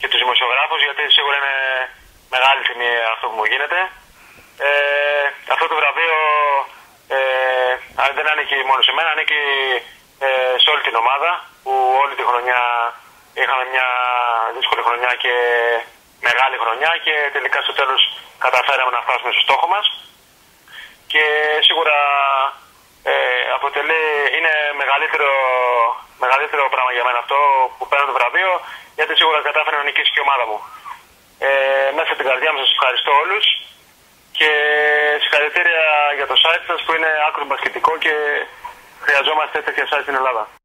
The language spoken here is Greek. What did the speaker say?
και τους δημοσιογράφους, γιατί σίγουρα είναι μεγάλη τιμή αυτό που μου γίνεται. Ε, αυτό το βραβείο ε, δεν ανήκει μόνο σε μένα, ανήκει ε, σε όλη την ομάδα που όλη τη χρονιά είχαμε μια δύσκολη χρονιά και μεγάλη χρονιά και τελικά στο τέλος καταφέραμε να φτάσουμε στο στόχο μας και σίγουρα ε, αποτελεί, είναι μεγαλύτερο, μεγαλύτερο πράγμα για μένα αυτό που παίρνω το βραβείο γιατί σίγουρα κατάφερε να νικήσει και η ομάδα μου. Ε, μέσα στην καρδιά μου σας ευχαριστώ όλους και συγχαρητήρια για το site σας που είναι άκρος μπασκετικό και χρειαζόμαστε τέτοια site στην Ελλάδα.